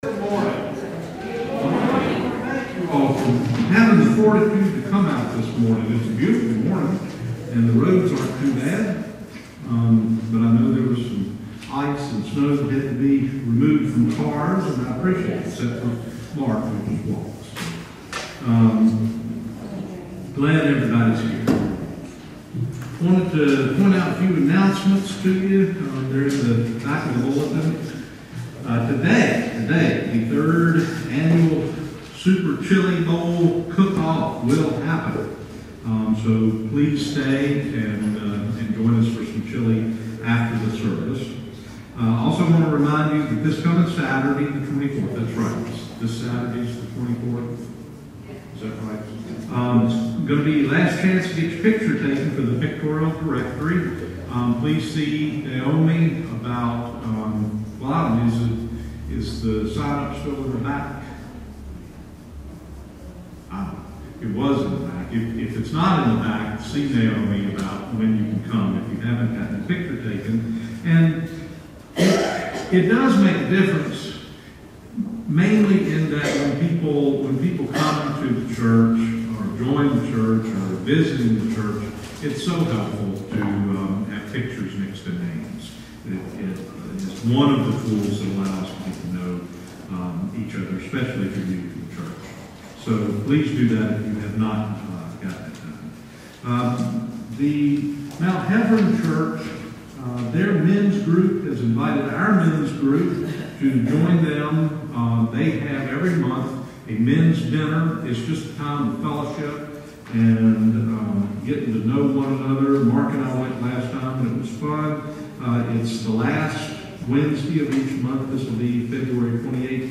Good morning. Thank you all for having the fortitude to come out this morning. It's a beautiful morning, and the roads aren't too bad. Um, but I know there was some ice and snow that had to be removed from cars, and I appreciate it, except for Mark, who walks. Um, glad everybody's here. Wanted to point out a few announcements to you. Uh, they're the back of the bulletin. Uh, today, today, the third annual Super Chili Bowl cook-off will happen. Um, so please stay and, uh, and join us for some chili after the service. Uh, also want to remind you that this coming Saturday, the 24th, that's right, this, this Saturday's the 24th. Is that right? Um, it's going to be last chance to get your picture taken for the pictorial directory. Um, please see Naomi about, um, well, I don't is, it, is the sign up still in the back? Uh, it was in the back. If, if it's not in the back, see Naomi about when you can come if you haven't gotten a picture taken. And it, it does make a difference, mainly in that when people when people come to the church or join the church or visiting the church, it's so helpful to um, have pictures next to names. It, it, it's one of the tools that allows people to know um, each other, especially if you're new to the church. So please do that if you have not uh, got that done. Um, the Mount Hebron Church, uh, their men's group has invited our men's group to join them. Uh, they have every month a men's dinner. It's just a time of fellowship and um, getting to know one another. Mark and I went last time and it was fun. Uh, it's the last Wednesday of each month. This will be February 28th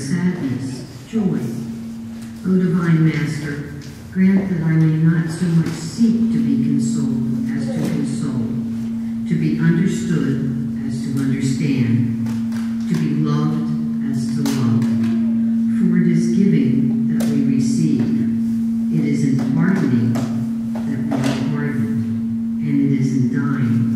sadness, joy. O Divine Master, grant that I may not so much seek to be consoled as to console, to be understood as to understand, to be loved as to love. For it is giving that we receive, it is in pardoning that we are pardoned, and it is in dying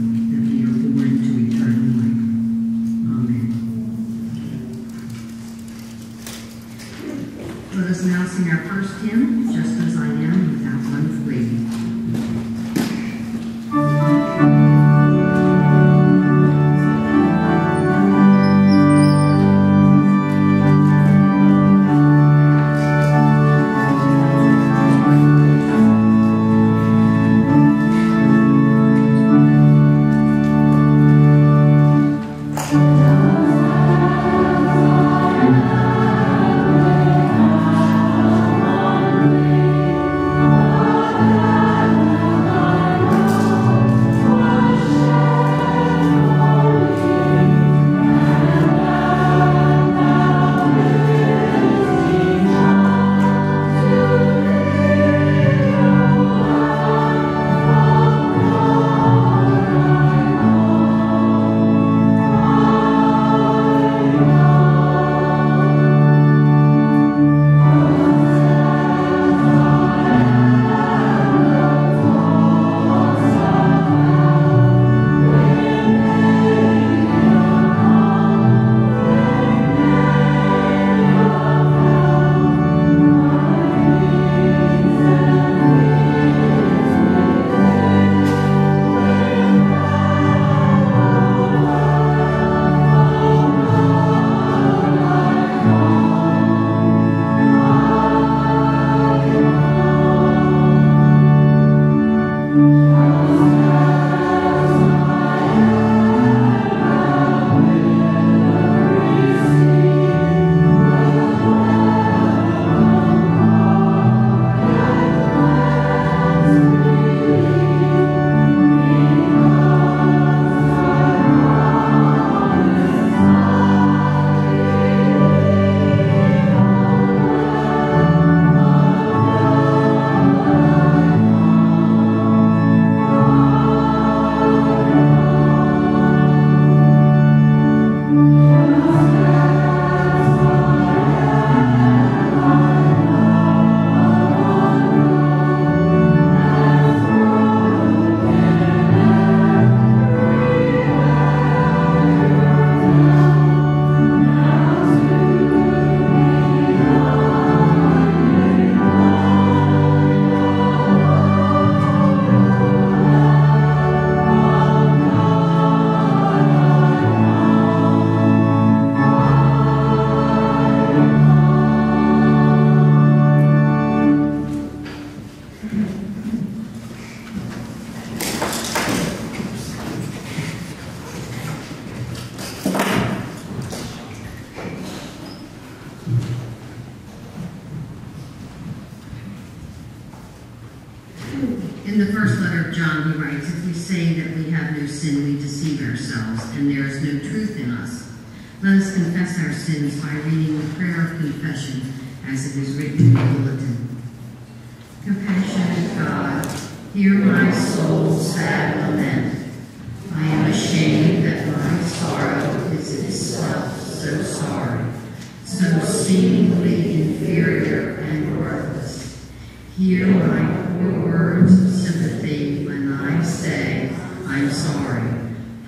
so seemingly inferior and worthless. Hear my poor words of sympathy when I say I'm sorry,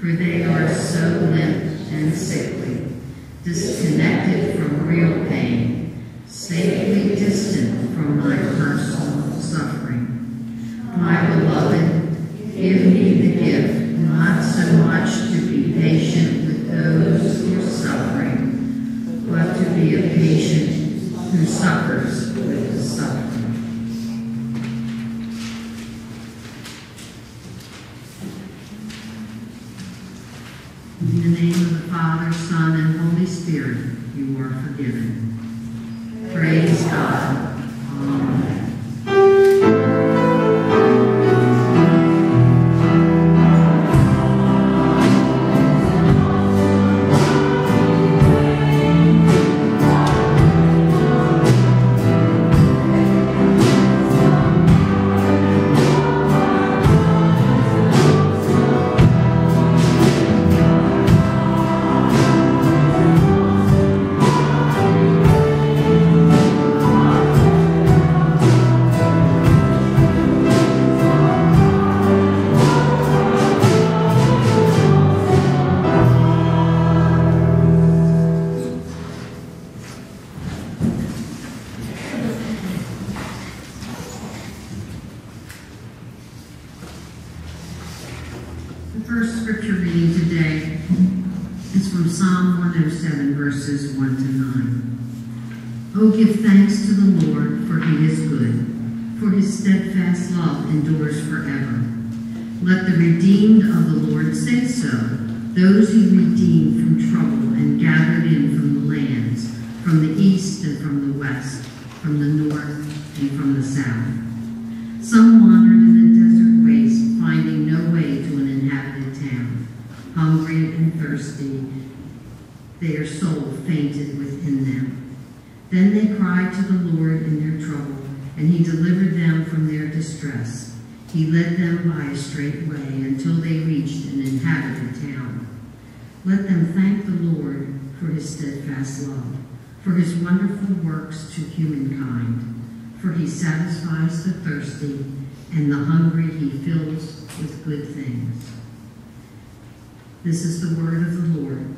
for they are so limp and sickly, disconnected from real pain, safely distant from my personal suffering. My beloved, give me the gift not so much to be patient with those who are suffering, be a patient who suffers with the suffering. In the name of the Father, Son, and Holy Spirit, you are forgiven. Praise God. Those he redeemed from trouble and gathered in from the lands, from the east and from the west, from the north and from the south. Some wandered in the desert waste, finding no way to an inhabited town. Hungry and thirsty, their soul fainted within them. Then they cried to the Lord in their trouble, and he delivered them from their distress. He led them by a straight way until they reached an inhabited town. Let them thank the Lord for his steadfast love, for his wonderful works to humankind. For he satisfies the thirsty, and the hungry he fills with good things. This is the word of the Lord.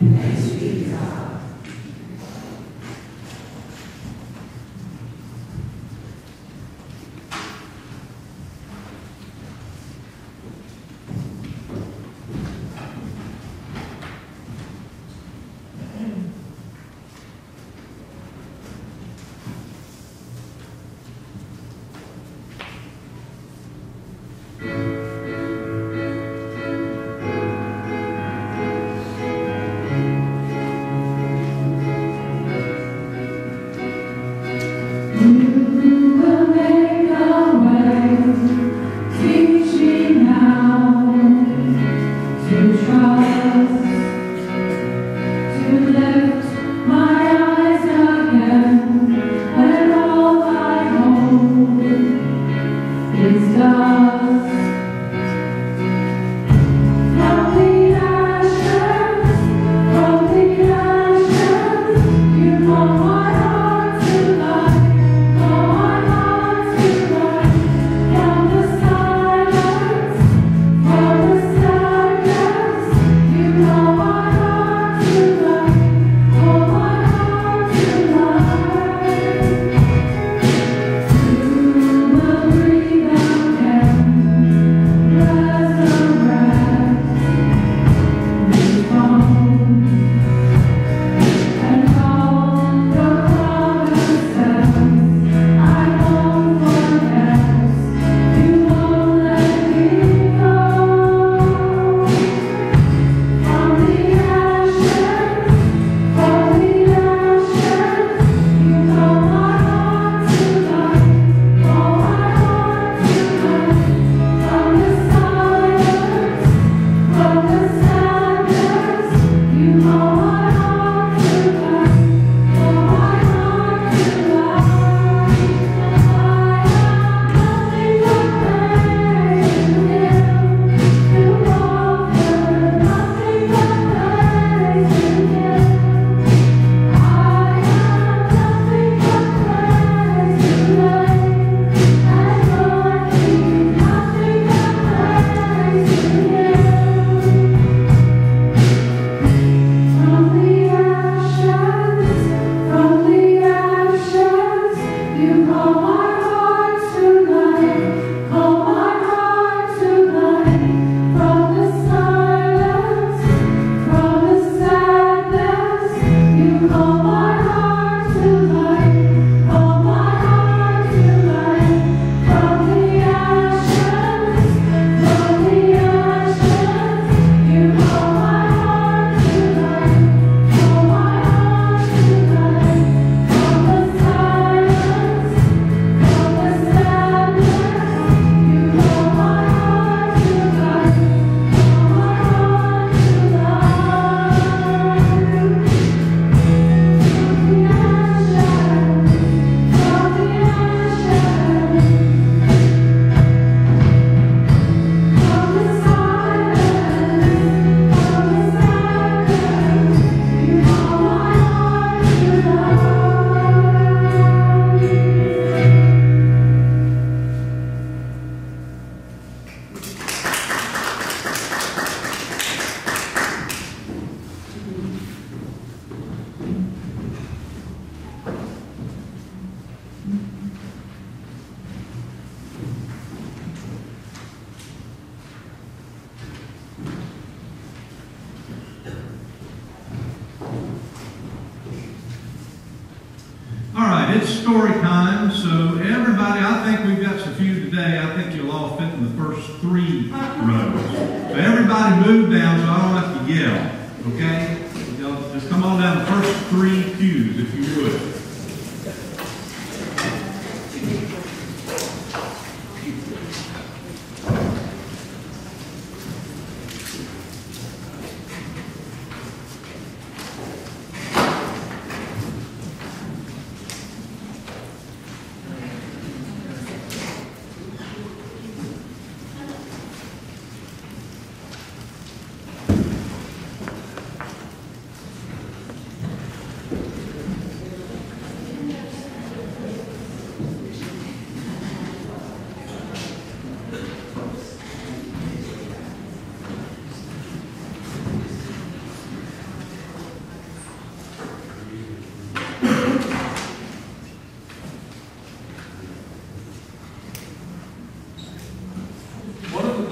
it's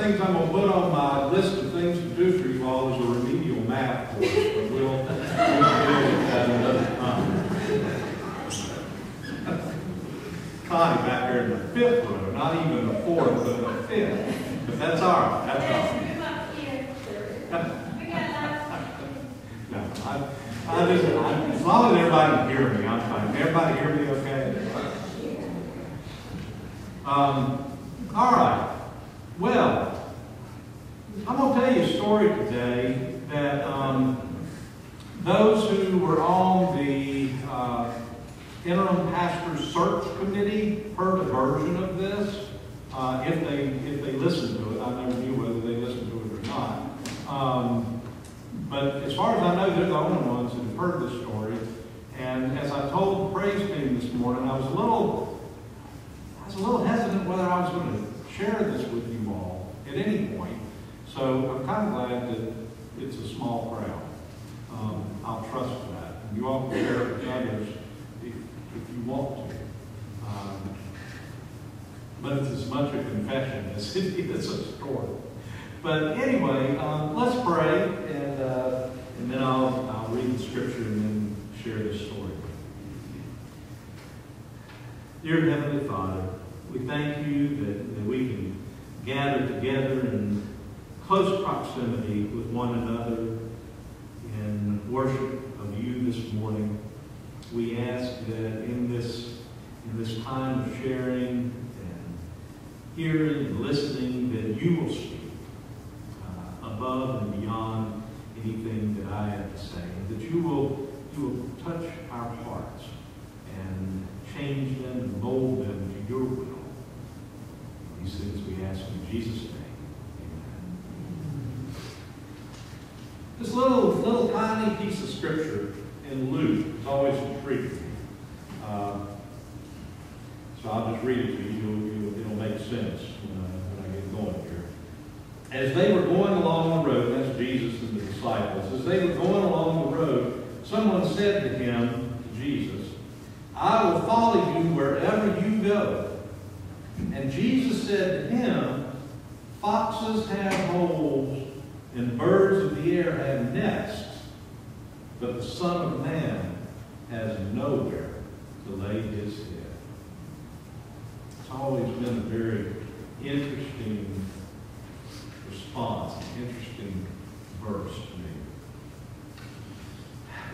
things I'm gonna put on my list of things to do for you all is a remedial course, but we'll, we'll deal that another time. Connie back there in the fifth row, not even the fourth, but the fifth. But that's all right, that's all right. No, I, I just, I, as long as everybody can hear me, I'm fine. Everybody hear me okay? Um, all right. Well, I'm going to tell you a story today that um, those who were on the uh, interim pastor search committee heard a version of this. Uh, if they if they listened to it, I never knew whether they listened to it or not. Um, but as far as I know, they're the only ones that have heard this story. And as I told the praise team this morning, I was a little I was a little hesitant whether I was going to share this with you all at any point. So I'm kind of glad that it's a small crowd. Um, I'll trust that. And you all can share it with others if, if you want to. Um, but it's as much a confession as it is a story. But anyway, um, let's pray, and, uh, and then I'll, I'll read the scripture and then share this story. Dear Heavenly Father, we thank you that, that we can gather together in close proximity with one another in worship of you this morning. We ask that in this, in this time of sharing and hearing and listening, that you will speak uh, above and beyond anything that I have to say. That you will, you will touch our hearts and change them and mold them to your will. These things we ask in Jesus' name. Amen. This little, little tiny piece of scripture in Luke has always intrigued me. Uh, so I'll just read it to you. You'll, it'll make sense uh, when I get going here. As they were going along the road, that's Jesus and the disciples, as they were going along the road, someone said to him, to Jesus, I will follow you wherever you go. And Jesus said to him, Foxes have holes, and birds of the air have nests, but the Son of Man has nowhere to lay his head. It's always been a very interesting response, an interesting verse to me.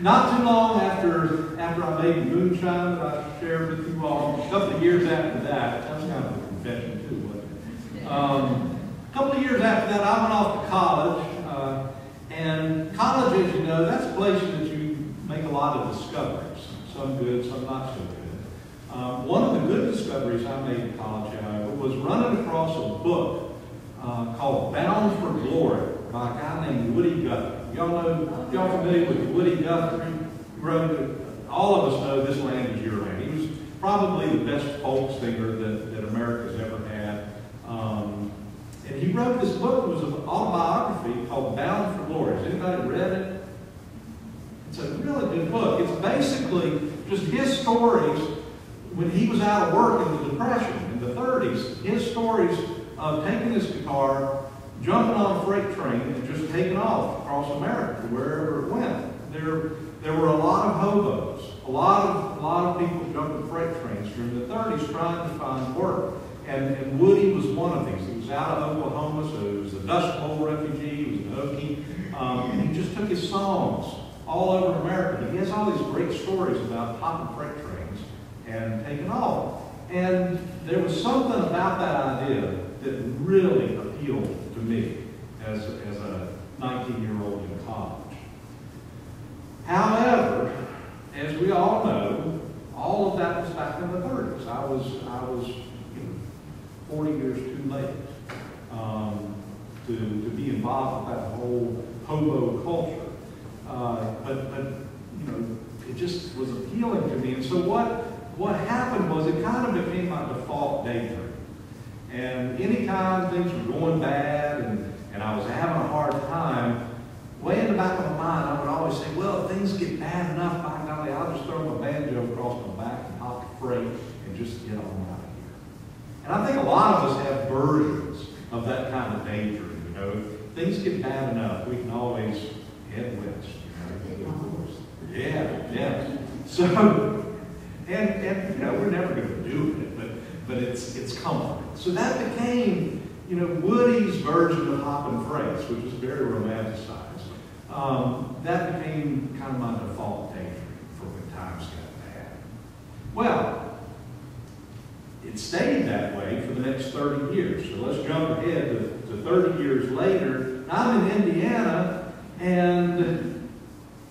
Not too long after, after I made moonshine that I shared with you all, a couple of years after that, that was kind of a confession too, wasn't it? Um, a couple of years after that, I went off to college. And college, as you know, that's a place that you make a lot of discoveries. Some good, some not so good. Um, one of the good discoveries I made in college, however, was running across a book uh, called Bound for Glory by a guy named Woody Guthrie. Y'all know, y'all familiar with Woody Guthrie? Wrote, all of us know This Land Is Your Land. He was probably the best folk singer that, that America's ever he wrote this book, it was an autobiography called Bound for Glory. Has anybody read it? It's a really good book. It's basically just his stories when he was out of work in the Depression in the 30s. His stories of taking his guitar, jumping on a freight train, and just taking off across America, wherever it went. There, there were a lot of hobos a lot of, a lot of people the freight trains during the thirties trying to find work. And, and Woody was one of these. He was out of Oklahoma, so he was a Dust Bowl refugee, he was an Okie. Um, and he just took his songs all over America. And He has all these great stories about hopping freight trains and taking off. And there was something about that idea that really appealed to me as, as a 19-year-old in college. However, as we all know, all of that was back in the 30s. I was, I was 40 years too late um, to, to be involved with that whole hobo culture. Uh, but, but, you know, it just was appealing to me. And so what, what happened was it kind of became my default daydream. And anytime things were going bad and, and I was having a hard time, way in the back of my mind, I would always say, well, if things get bad enough, by golly, I'll just throw my banjo across my back and hop the freight and just get on out of here. And I think a lot of us have versions of that kind of daydream, you know. If things get bad enough, we can always head west, you know. Yeah, yeah. So, and, and, you know, we're never going to do it, but, but it's, it's comforting. So that became, you know, Woody's version of hopping freights, which was very romanticized. Um, that became kind of my default daydream for when times got bad. Well, it stayed that way for the next 30 years. So let's jump ahead to, to 30 years later. I'm in Indiana, and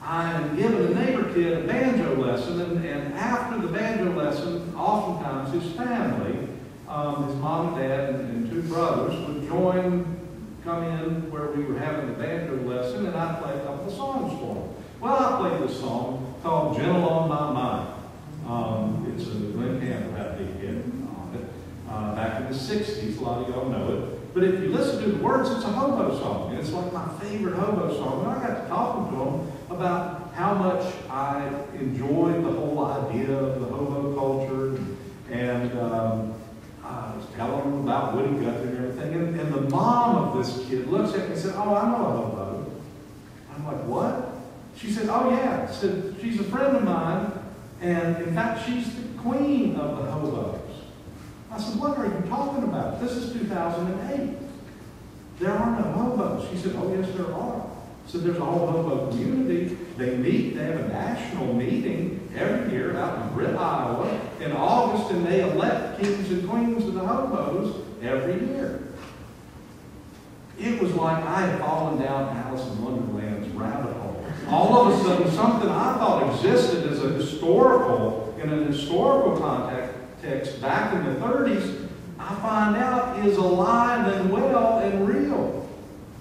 I'm giving a neighbor kid a banjo lesson, and, and after the banjo lesson, oftentimes his family, um, his mom and dad and, and two brothers, would join come in where we were having the banjo lesson, and I'd play a couple of songs for them. Well, I played this song called Gentle on My Mind. Um, it's a Glen Campbell had a big hit on it uh, back in the 60s. A lot of y'all know it. But if you listen to the words, it's a hobo song. And it's like my favorite hobo song. And I got to talking to them about how much I enjoyed the whole idea of the hobo culture and um, I was telling them about Woody Guthrie and everything. And, and, the mom of this kid looks at me and said, Oh, I know a hobo. I'm like, What? She said, Oh, yeah. Said, She's a friend of mine. And in fact, she's the queen of the hobos. I said, What are you talking about? This is 2008. There are no hobos. She said, Oh, yes, there are. So there's a whole hobo community. They meet, they have a national meeting every year out in Britt, Iowa in August, and they elect kings and queens of the hobos every year. It was like I had fallen down Alice in Wonderland's rabbit hole. All of a sudden, something I thought existed as a historical, in an historical context back in the 30s, I find out is alive and well and real.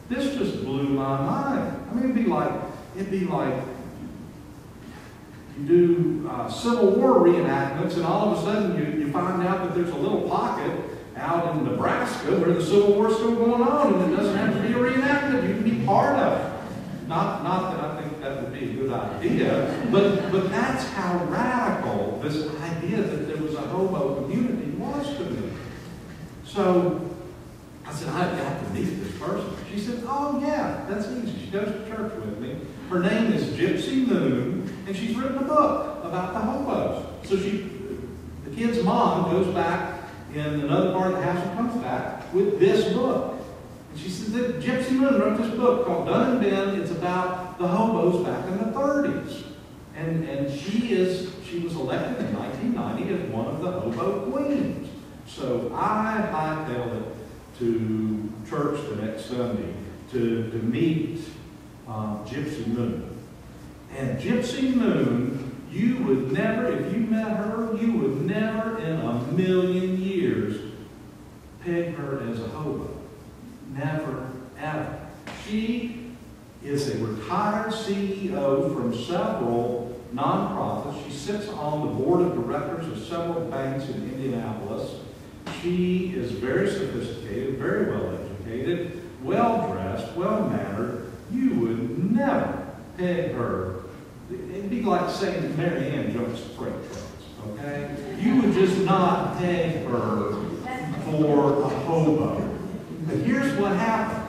This just blew my mind. I mean, it'd be like, it'd be like you do uh, Civil War reenactments, and all of a sudden you, you find out that there's a little pocket out in Nebraska where the Civil War's still going on, and it doesn't have to be a reenactment. You can be part of it. Not, not that I think that would be a good idea, but, but that's how radical this idea that hobo community was to me. So I said, I've got to meet this person. She said, oh yeah, that's easy. She goes to church with me. Her name is Gypsy Moon, and she's written a book about the hobos. So she, the kid's mom goes back in another part of the house and comes back with this book. And she said that Gypsy Moon wrote this book called Done and Been. It's about the hobos back in the 30s. And, and she is she was elected in 1990 as of queens. So I hightailed it to church the next Sunday to, to meet um, Gypsy Moon. And Gypsy Moon, you would never, if you met her, you would never in a million years peg her as a hobo. Never, ever. She is a retired CEO from several nonprofits. She sits on the board of directors of several banks in Indianapolis. She is very sophisticated, very well educated, well dressed, well mannered. You would never peg her. It'd be like saying Mary Ann jumps freight trains, okay? You would just not peg her for a hobo. But here's what happened.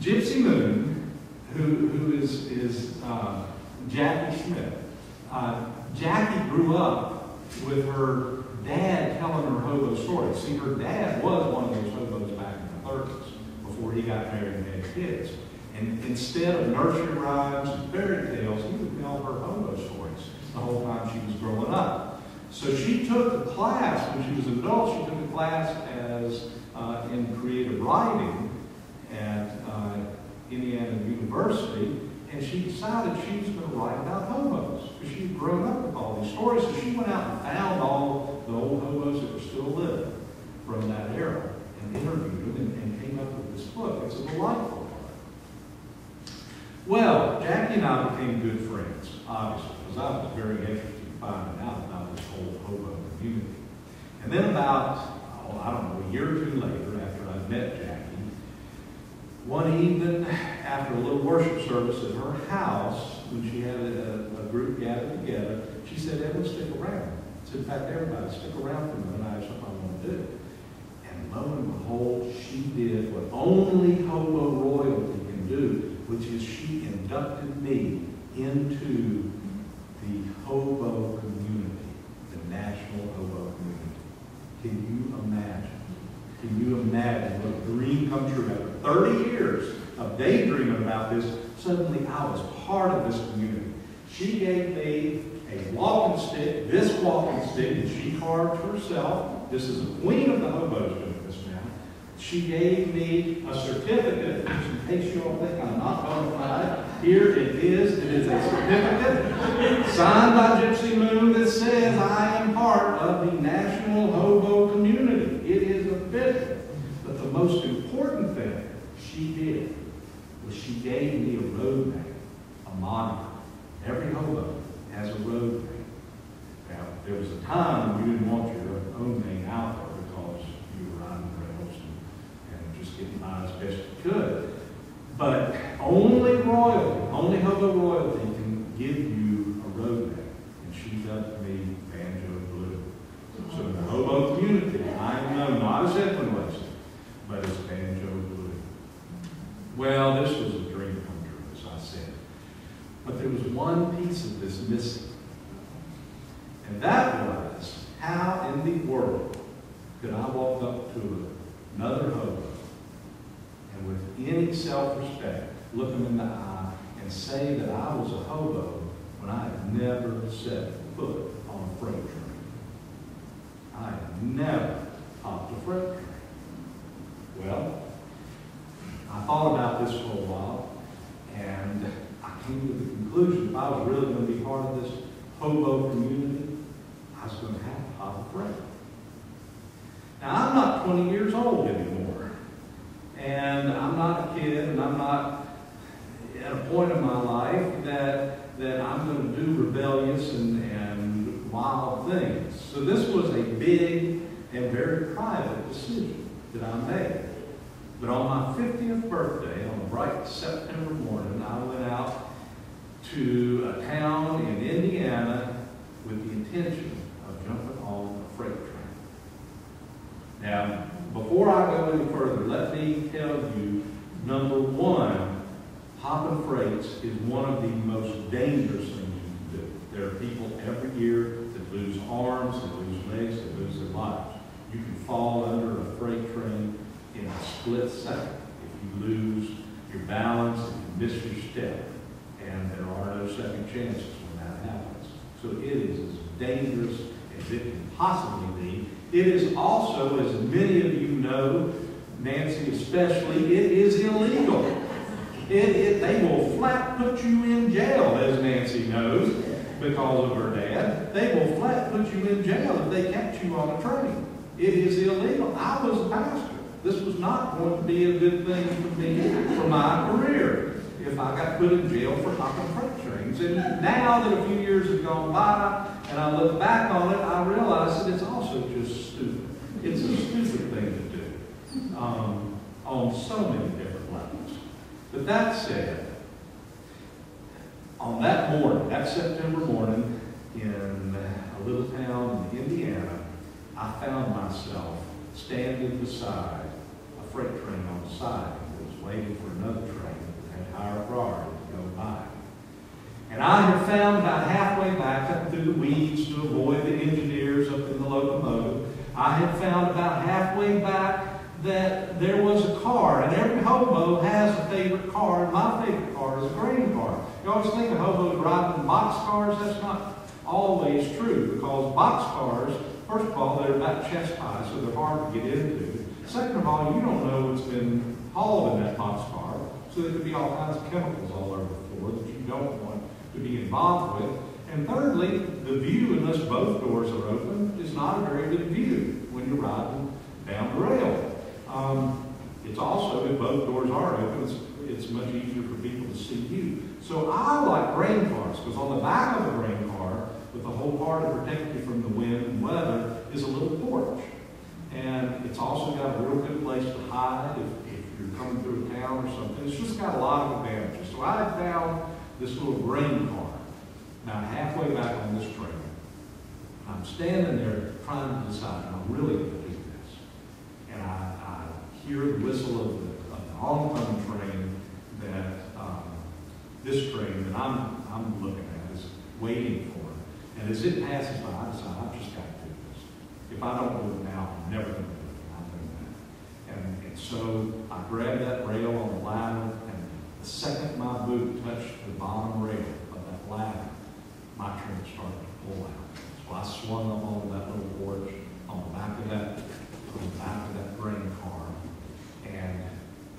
Gypsy Moon, who, who is, is uh, Jackie Smith, uh, Jackie grew up with her dad telling her hobo stories. See, her dad was one of those hobos back in the 30s before he got married and had kids. And instead of nursery rhymes and fairy tales, he would tell her hobo stories the whole time she was growing up. So she took a class when she was an adult. She took a class as uh, in creative writing at uh, Indiana University, and she decided she was going to write about hobos because she had grown up with all these stories. So she went out and found all the old hobos that were still living from that era and interviewed them and, and came up with this book. It's a delightful book. Well, Jackie and I became good friends, obviously, because I was very interested in finding out about this whole hobo community. And then about, oh, I don't know, a year or two later, after I met Jackie, one evening after a little worship service at her house, when she had a, a group gathered together, she said, Edwin, stick around. So in fact, everybody, stick around for a minute, I have something I want to do. And lo and behold, she did what only hobo royalty can do, which is she inducted me into the hobo community, the national hobo community. Can you imagine? Can you imagine what a dream come true? After 30 years of daydreaming about this, suddenly I was part of this community. She gave me a walking stick, this walking stick that she carved herself. This is the queen of the hobos doing this now. She gave me a certificate, in case you all think I'm not bona fide. Here it is. It is a certificate signed by Gypsy Moon that says I am part of the national hobo community. It is official. But the most important thing she did was she gave me a road name, a moniker. Every hobo has a road name. Now, there was a time when you didn't want your own name out there because you were riding rails and, and just getting by as best you could. But only royalty, only hobo royalty can give you a road name. And she dubbed me Banjo Blue. So in the hobo community, I am not as Edwin West, but as Banjo Blue. Well, this was a dream come true, as I said. But there was one piece of this missing. And that was, how in the world could I walk up to another hobo and with any self-respect look him in the eye and say that I was a hobo when I had never set foot on a freight train? I had never hopped a freight train. Well, I thought about this for a while, and I came to the conclusion if I was really going to be part of this hobo community, I was going to have to hop a freight. Now, I'm not 20 years old anymore, and I'm not a kid, and I'm not at a point in my life that, that I'm going to do rebellious and, and wild things. So this was a big and very private decision that I made. But on my 50th birthday, on a bright September morning, I went out to a town in Indiana with the intention of jumping on a freight train. Now, before I go any further, let me tell you, number one, hopping freights is one of the most dangerous things you can do. There are people every year that lose arms, that lose legs, that lose their lives. You can fall under a freight train split second if you lose your balance and you miss your step. And there are no second chances when that happens. So it is as dangerous as it can possibly be. It is also, as many of you know, Nancy especially, it is illegal. It, it, they will flat put you in jail, as Nancy knows, because of her dad. They will flat put you in jail if they catch you on a train. It is illegal. I was a pastor. This was not going to be a good thing for me for my career if I got put in jail for talking freight trains. And now that a few years have gone by and I look back on it, I realize that it's also just stupid. It's a stupid thing to do um, on so many different levels. But that said, on that morning, that September morning, in a little town in Indiana, I found myself standing beside freight train on the side that was waiting for another train that had higher priority to go by. And I have found about halfway back up through the weeds to avoid the engineers up in the locomotive, I had found about halfway back that there was a car, and every hobo has a favorite car, and my favorite car is a grain car. You always think of hobos driving in box cars. That's not always true, because box cars, first of all, they're about chest high, so they're hard to get into. Second of all, you don't know what's been hauled in that box car, so there could be all kinds of chemicals all over the floor that you don't want to be involved with. And thirdly, the view, unless both doors are open, is not a very good view when you're riding down the rail. Um, it's also, if both doors are open, it's, it's much easier for people to see you. So I like grain cars, because on the back of a grain car, with the whole car to protect you from the wind and weather, is a little porch. And it's also got a real good place to hide if, if you're coming through a town or something. It's just got a lot of advantages. So I found this little grain car, now halfway back on this train. I'm standing there trying to decide, am I really going to do this? And I, I hear the whistle of the, of the oncoming train that um, this train that I'm, I'm looking at is waiting for. And as it passes by, I decide, I've just got. If I don't do it now, I'm never going to do it. I'm that. And, and so I grabbed that rail on the ladder, and the second my boot touched the bottom rail of that ladder, my train started to pull out. So I swung up onto that little porch on the back of that, on the back of that grain car, and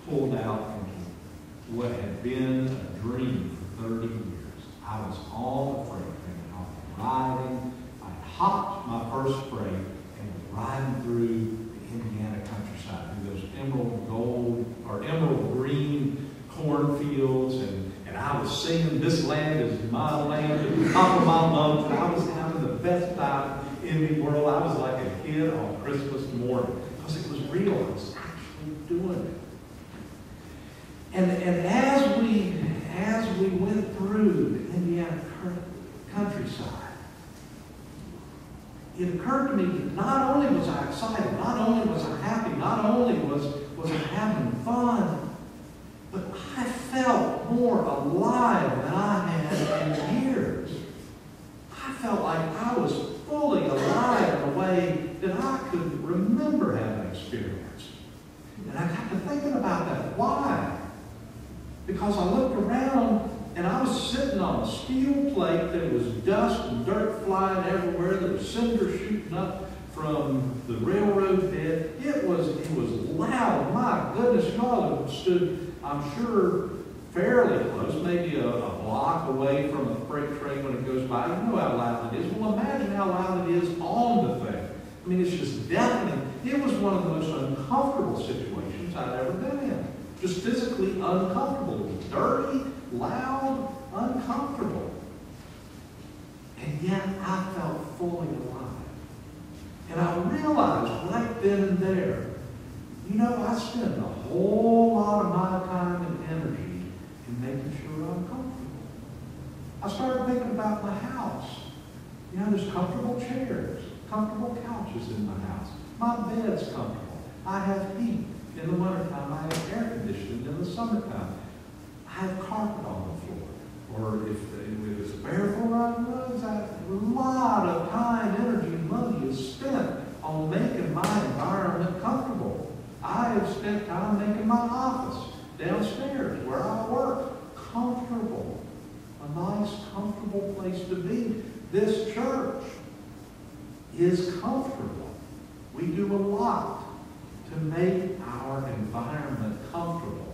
pulled out into what had been a dream for 30 years. I was on the freight train, I was riding, I hopped my first freight riding through the Indiana countryside, through those emerald gold or emerald green cornfields, and, and I was singing, This land is my land, the top of my lungs, I was having the best time in the world. I was like a kid on Christmas morning because it was real. I was actually doing it. And, and as we as we went through the Indiana countryside, it occurred to me that not only was I excited, not only was I happy, not only was, was I having fun, but I felt more alive than I had in years. I felt like I was fully alive in a way that I couldn't remember having experienced. And I got to thinking about that. Why? Because I looked around and I was sitting on a steel plate. that was dust dirt flying everywhere. There was cinders shooting up from the railroad bed. It was it was loud. My goodness, y'all stood, I'm sure, fairly close, maybe a, a block away from a freight train when it goes by. You know how loud it is. Well, imagine how loud it is on the thing. I mean, it's just deafening. It was one of the most uncomfortable situations I'd ever been in. Just physically uncomfortable. Dirty, loud, uncomfortable. And yet I felt fully alive. And I realized right then and there, you know, I spend a whole lot of my time and energy in making sure I'm comfortable. I started thinking about my house. You know, there's comfortable chairs, comfortable couches in my house. My bed's comfortable. I have heat. In the wintertime, I have air conditioning. In the summertime, I have carpet on the. Or if, if it's a barefoot on the a lot of time, energy, money is spent on making my environment comfortable. I have spent time making my office downstairs where I work comfortable. A nice, comfortable place to be. This church is comfortable. We do a lot to make our environment comfortable.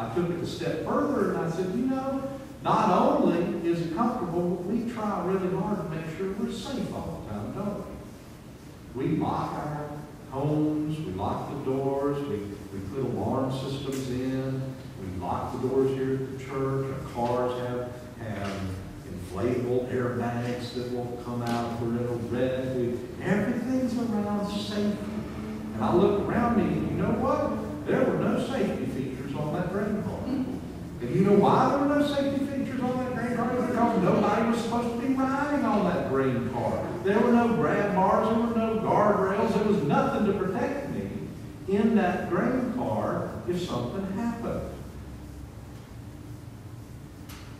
I took it a step further and I said, you know, not only is it comfortable, we try really hard to make sure we're safe all the time, don't we? We lock our homes, we lock the doors, we, we put alarm systems in, we lock the doors here at the church, our cars have, have inflatable airbags that won't come out if we're in a red. We, everything's around safety. And I look around me, and you know what? There were no safety on that grain car. And you know why there were no safety features on that grain car? Because nobody was supposed to be riding on that grain car. There were no grab bars, there were no guardrails, there was nothing to protect me in that grain car if something happened.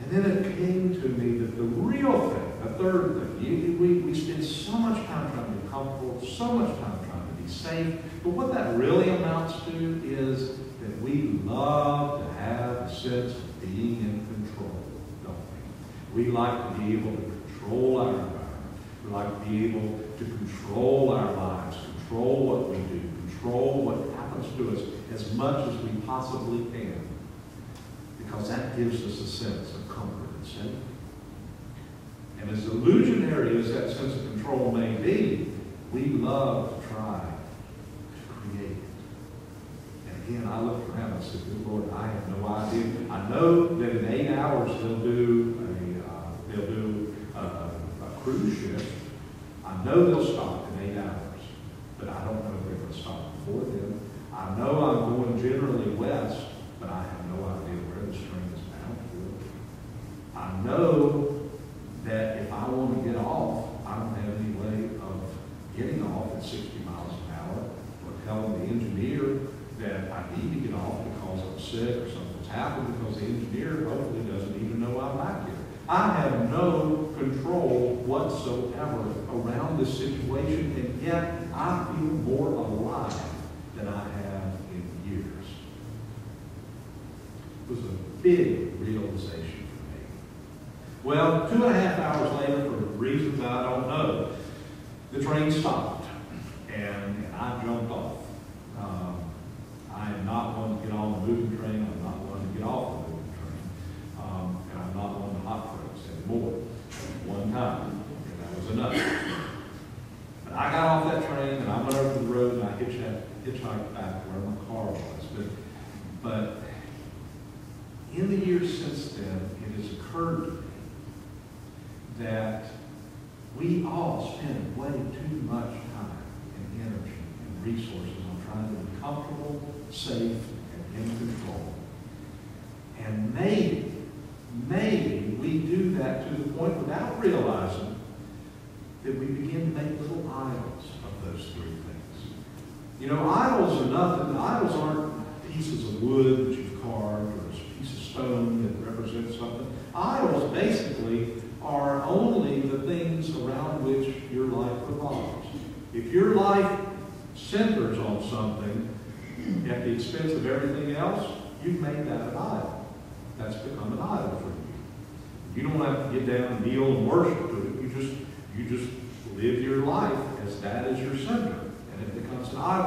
And then it came to me that the real thing, the third thing, we, we spend so much time trying to be comfortable, so much time trying to be safe, but what that really amounts to is we love to have a sense of being in control, don't we? We like to be able to control our environment. We like to be able to control our lives, control what we do, control what happens to us as much as we possibly can. Because that gives us a sense of comfort and safety. And as illusionary as that sense of control may be, we love to try to create it. And again, I looked around and said, good Lord, I have no idea. I know that in eight hours they'll do a, uh, they'll do a, a, cruise ship. I know they'll stop in eight hours, but I don't know if they're going to stop before then. I know I'm going generally west, but I have no idea where the train is bound to. I know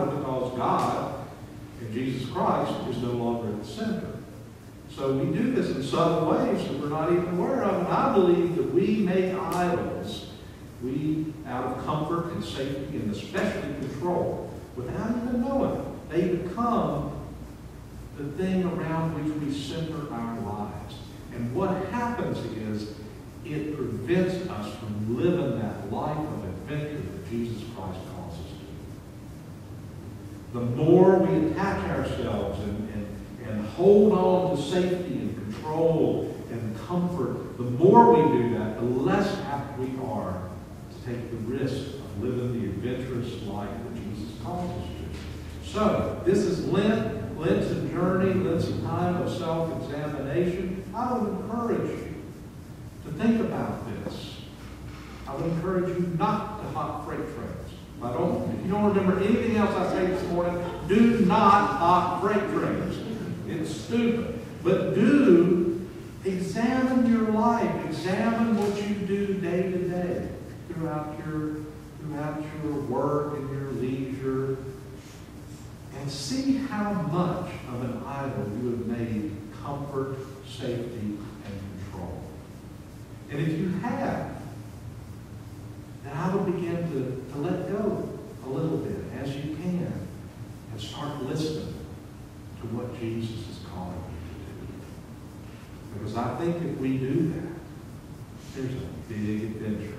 because God and Jesus Christ is no longer at the center. So we do this in subtle ways that we're not even aware of. And I believe that we make idols, we, out of comfort and safety and especially control, without even knowing. They become the thing around which we center our lives. And what happens is it prevents us from living that life of adventure that Jesus Christ. The more we attach ourselves and, and, and hold on to safety and control and comfort, the more we do that, the less apt we are to take the risk of living the adventurous life that Jesus calls us to. So, this is Lent, Lent's a journey, Lent's a time of self-examination. I would encourage you to think about this. I would encourage you not to hop freight trains. If, I don't, if you don't remember anything else I say this morning, do not hop freight trains. It's stupid. But do examine your life. Examine what you do day to day throughout your, throughout your work and your leisure. And see how much of an idol you have made comfort, safety, and control. And if you have, then I would begin to, to let go a little bit as you can and start listening to what Jesus is calling you to do. Because I think if we do that, there's a big adventure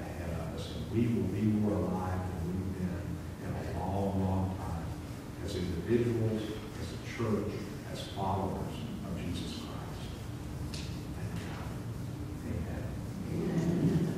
ahead of us, and we will be more alive than we've been in a long, long time as individuals, as a church, as followers of Jesus Christ. Thank God. Amen.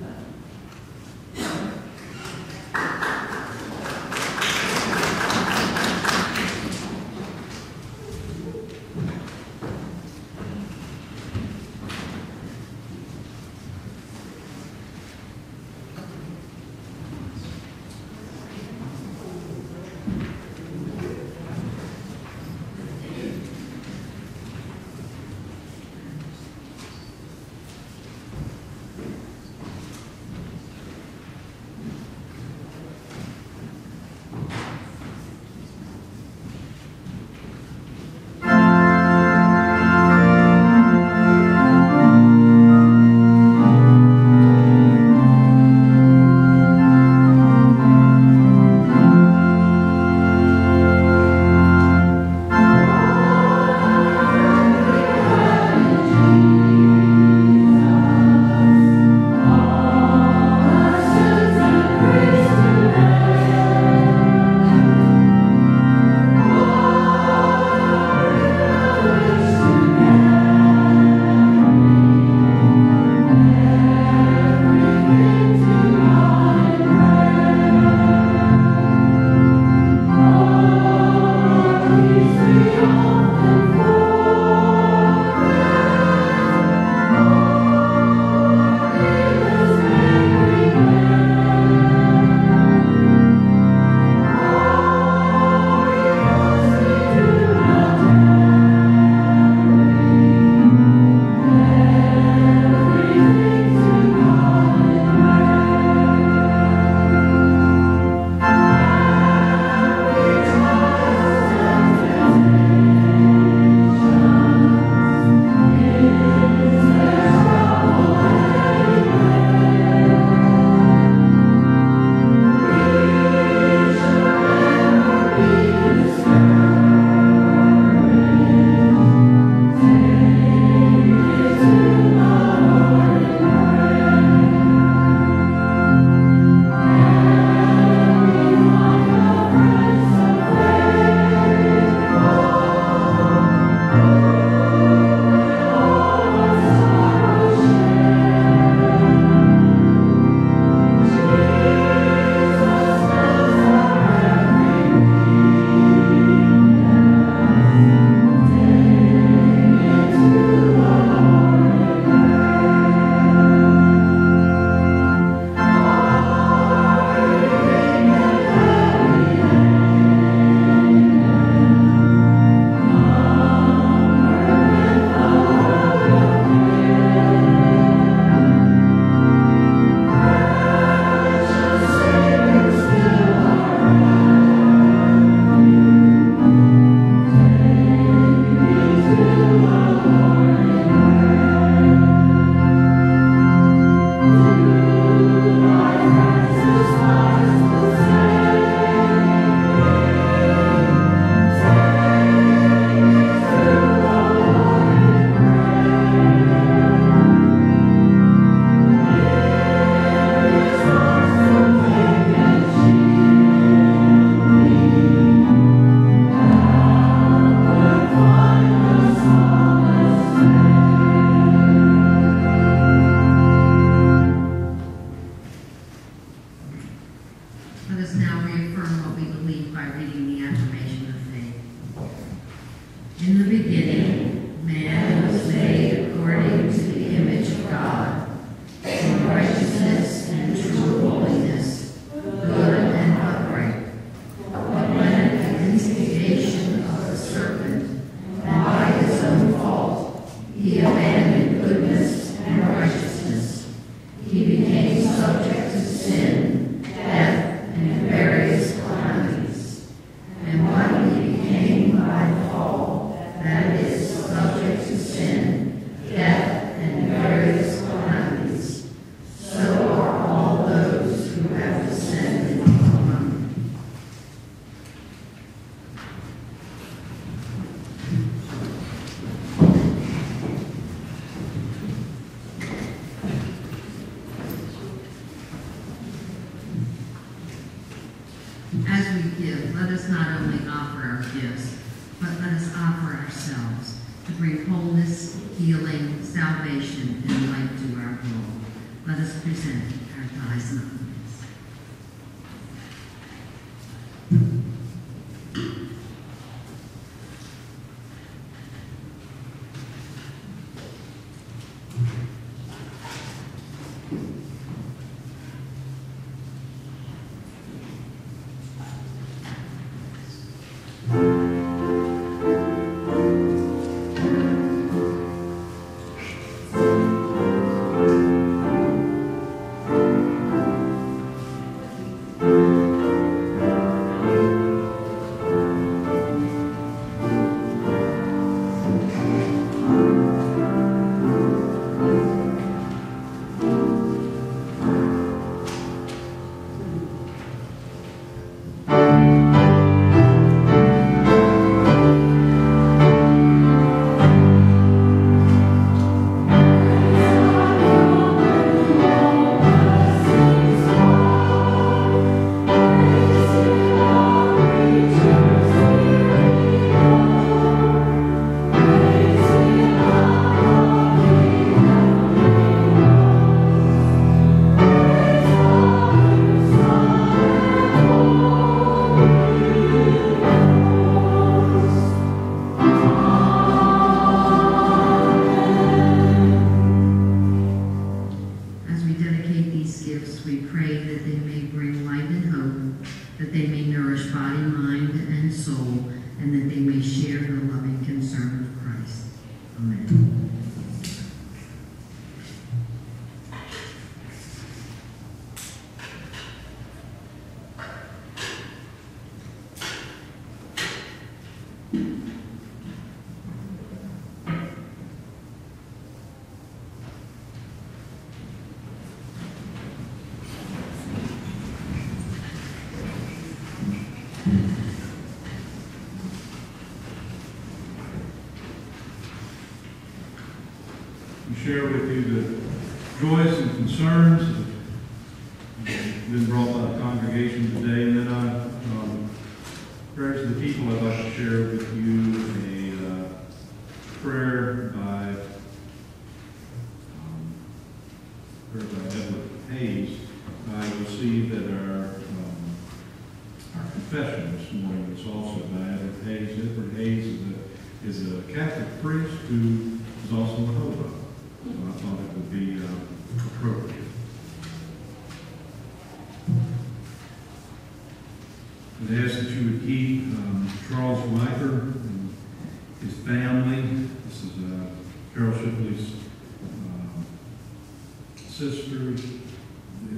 sister's,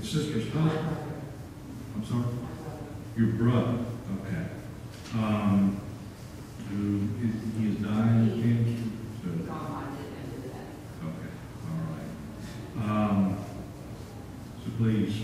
sister's husband? I'm sorry? Your brother, okay. Um, who, is- he is dying of cancer? So- Okay, all right. Um, So please,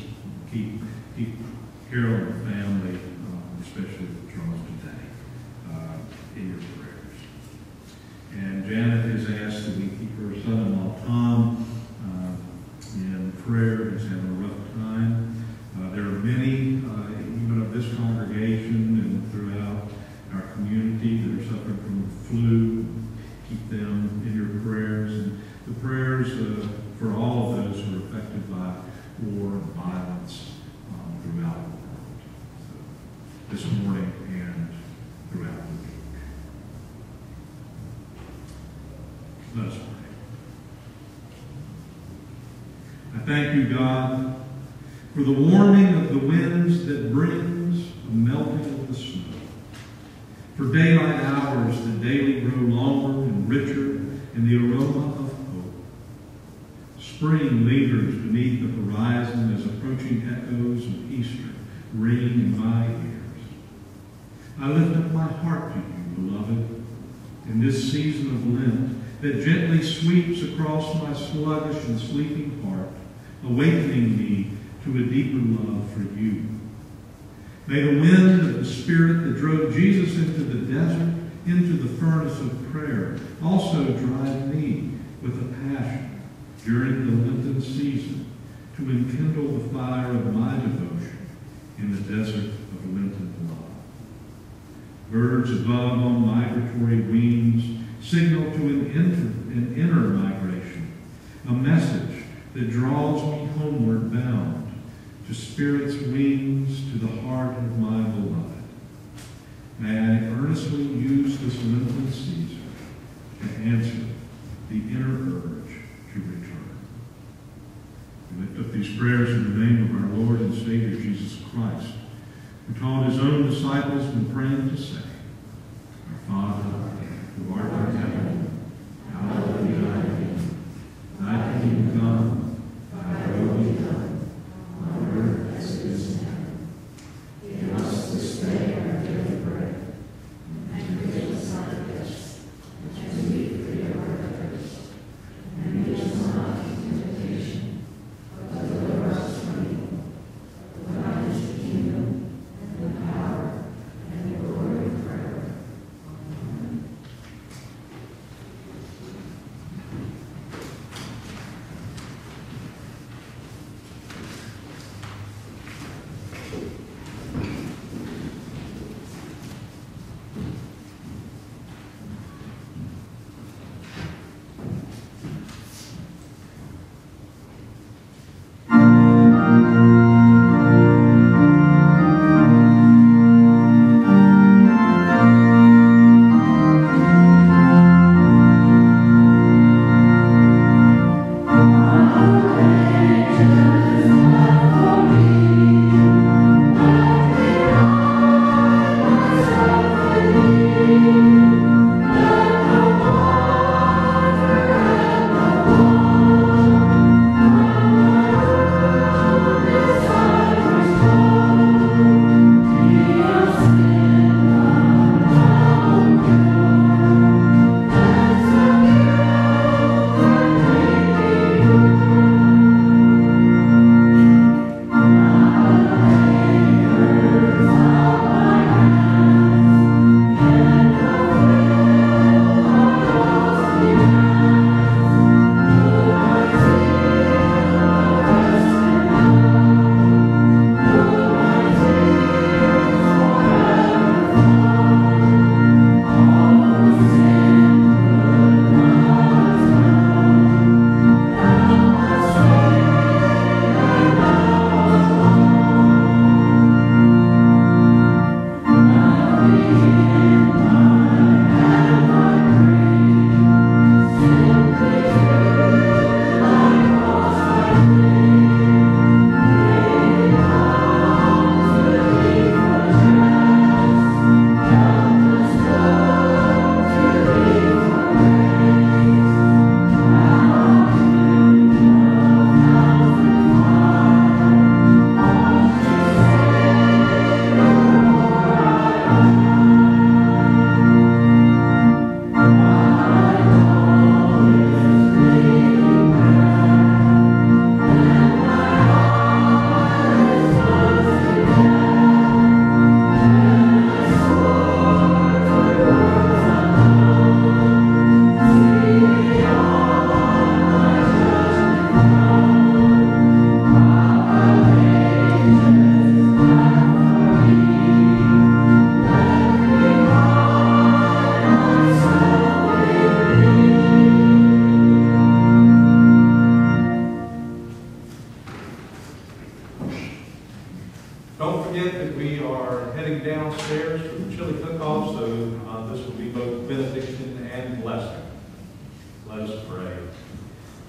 that draws me homeward bound to spirit's wings to the heart of my beloved. May I earnestly use this limitless season to answer the inner urge to return. We lift up these prayers in the name of our Lord and Savior Jesus Christ, who taught his own disciples and friends to say,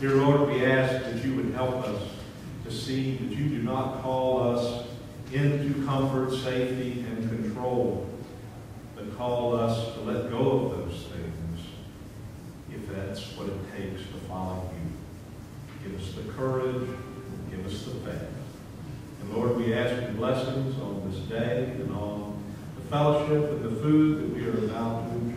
Dear Lord, we ask that you would help us to see that you do not call us into comfort, safety, and control, but call us to let go of those things if that's what it takes to follow you. Give us the courage, give us the faith. And Lord, we ask your blessings on this day and on the fellowship and the food that we are about to enjoy.